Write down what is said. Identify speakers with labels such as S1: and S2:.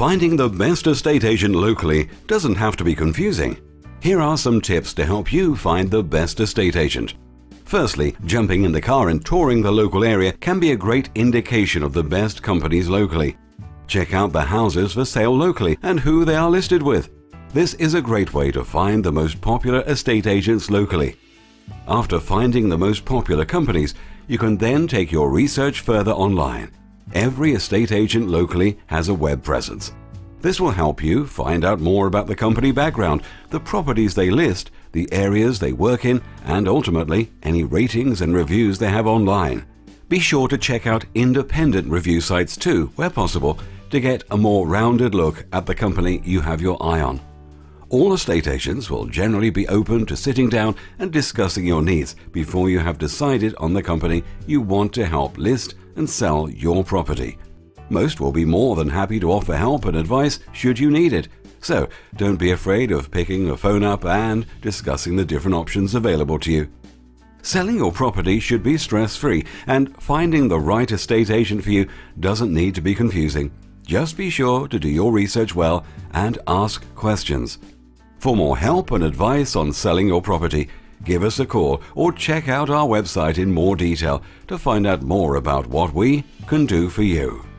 S1: Finding the best estate agent locally doesn't have to be confusing. Here are some tips to help you find the best estate agent. Firstly, jumping in the car and touring the local area can be a great indication of the best companies locally. Check out the houses for sale locally and who they are listed with. This is a great way to find the most popular estate agents locally. After finding the most popular companies, you can then take your research further online. Every estate agent locally has a web presence. This will help you find out more about the company background, the properties they list, the areas they work in, and ultimately any ratings and reviews they have online. Be sure to check out independent review sites too, where possible, to get a more rounded look at the company you have your eye on. All estate agents will generally be open to sitting down and discussing your needs before you have decided on the company you want to help list and sell your property. Most will be more than happy to offer help and advice should you need it. So don't be afraid of picking a phone up and discussing the different options available to you. Selling your property should be stress free, and finding the right estate agent for you doesn't need to be confusing. Just be sure to do your research well and ask questions. For more help and advice on selling your property, give us a call or check out our website in more detail to find out more about what we can do for you.